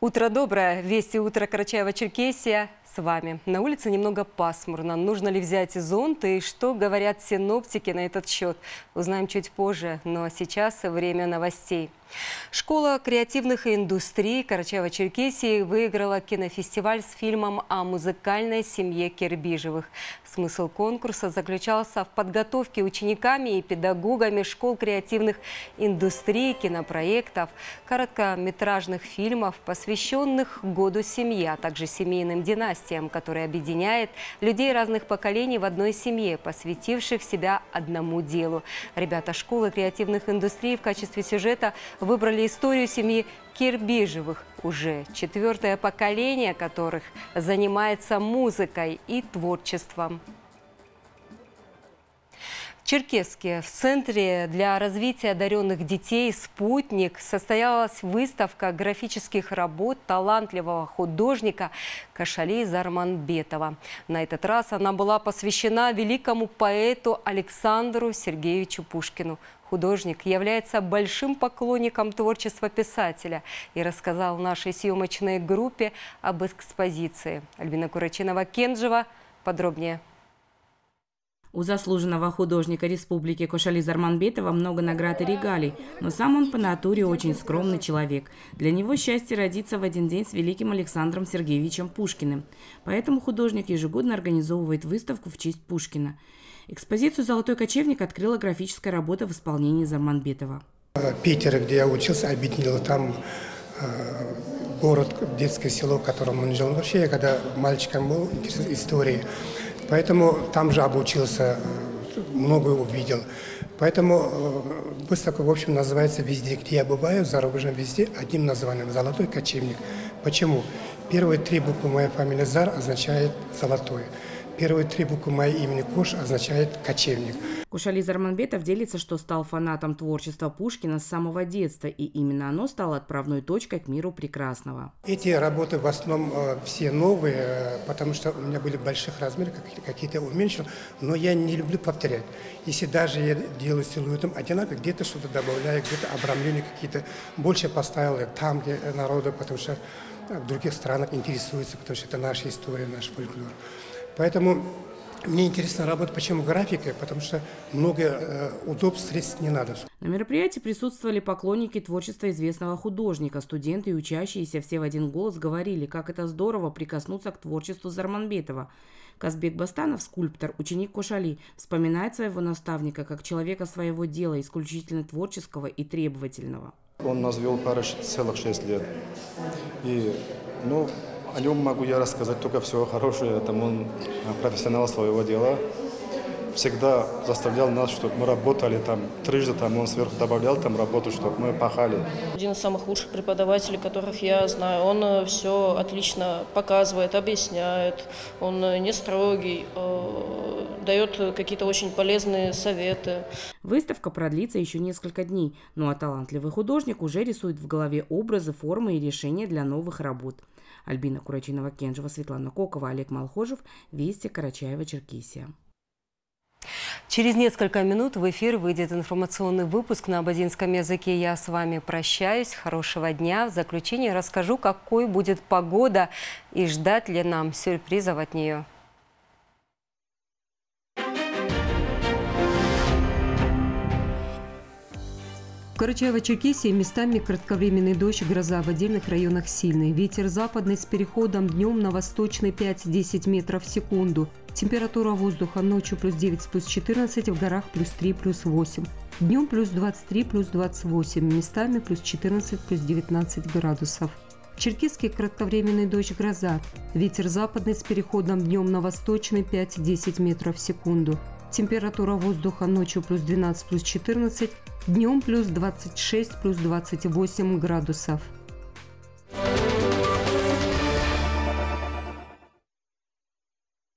Утро доброе. Вести утро Карачаева-Черкесия с вами. На улице немного пасмурно. Нужно ли взять зонт и что говорят синоптики на этот счет? Узнаем чуть позже. Но сейчас время новостей. Школа креативных индустрий Карачаева-Черкесии выиграла кинофестиваль с фильмом о музыкальной семье Кирбижевых. Смысл конкурса заключался в подготовке учениками и педагогами школ креативных индустрий, кинопроектов, короткометражных фильмов, посвященных году семьи, а также семейным династиям, который объединяет людей разных поколений в одной семье, посвятивших себя одному делу. Ребята школы креативных индустрий в качестве сюжета выбрали историю семьи Кирбижевых, уже четвертое поколение которых занимается музыкой и творчеством. Черкесске в Центре для развития одаренных детей «Спутник» состоялась выставка графических работ талантливого художника Кашали Зарманбетова. На этот раз она была посвящена великому поэту Александру Сергеевичу Пушкину. Художник является большим поклонником творчества писателя и рассказал нашей съемочной группе об экспозиции. Альбина Курачинова-Кенджева подробнее. У заслуженного художника республики Кошали Зарманбетова много наград и регалий, но сам он по натуре очень скромный человек. Для него счастье родиться в один день с великим Александром Сергеевичем Пушкиным. Поэтому художник ежегодно организовывает выставку в честь Пушкина. Экспозицию «Золотой кочевник» открыла графическая работа в исполнении Зарманбетова. Питер, где я учился, объединил там э, город, детское село, в котором он жил. Вообще, я когда мальчиком был, интересна истории. Поэтому там же обучился, э, многое увидел. Поэтому э, выставка, в общем, называется «Везде, где я бываю», в зарубежном везде, одним названием «Золотой кочевник». Почему? Первые три буквы моей фамилии Зар означает «золотой». Первые три буквы моей имени Кош означает «кочевник». Кушали Зарманбетов делится, что стал фанатом творчества Пушкина с самого детства, и именно оно стало отправной точкой к миру прекрасного. Эти работы в основном э, все новые, э, потому что у меня были больших размеров, какие-то уменьшил, но я не люблю повторять. Если даже я делаю силуэтом одинаково, где-то что-то добавляю, где-то обрамления какие-то больше поставил там, где народу, потому что в других странах интересуются, потому что это наша история, наш фольклор. Поэтому мне интересно работать почему графикой, потому что много э, удобств, средств не надо. На мероприятии присутствовали поклонники творчества известного художника. Студенты и учащиеся все в один голос говорили, как это здорово прикоснуться к творчеству Зарманбетова. Казбек Бастанов, скульптор, ученик Кошали, вспоминает своего наставника как человека своего дела, исключительно творческого и требовательного. Он нас вел Париж целых шесть лет. И, ну, о нем могу я рассказать только все хорошее. Там он профессионал своего дела. Всегда заставлял нас, чтобы мы работали там трижды, там он сверху добавлял там работу, чтобы мы пахали. Один из самых лучших преподавателей, которых я знаю. Он э, все отлично показывает, объясняет. Он э, не строгий, э, дает какие-то очень полезные советы. Выставка продлится еще несколько дней, ну а талантливый художник уже рисует в голове образы, формы и решения для новых работ. Альбина Курачинова-Кенжева, Светлана Кокова, Олег Малхожев. Вести Карачаева-Черкесия. Через несколько минут в эфир выйдет информационный выпуск на абазинском языке. Я с вами прощаюсь. Хорошего дня. В заключение расскажу, какой будет погода и ждать ли нам сюрпризов от нее. Карачаево-Черкесии местами кратковременный дождь, гроза в отдельных районах сильный. Ветер западный с переходом днем на восточный 5-10 метров в секунду. Температура воздуха ночью плюс 9 плюс 14, в горах плюс 3 плюс 8. Днем плюс 23 плюс 28, местами плюс 14 плюс 19 градусов. В Черкеске кратковременный дождь, гроза. Ветер западный с переходом днем на восточный 5-10 метров в секунду. Температура воздуха ночью плюс 12 плюс 14, Днем плюс 26, плюс 28 градусов.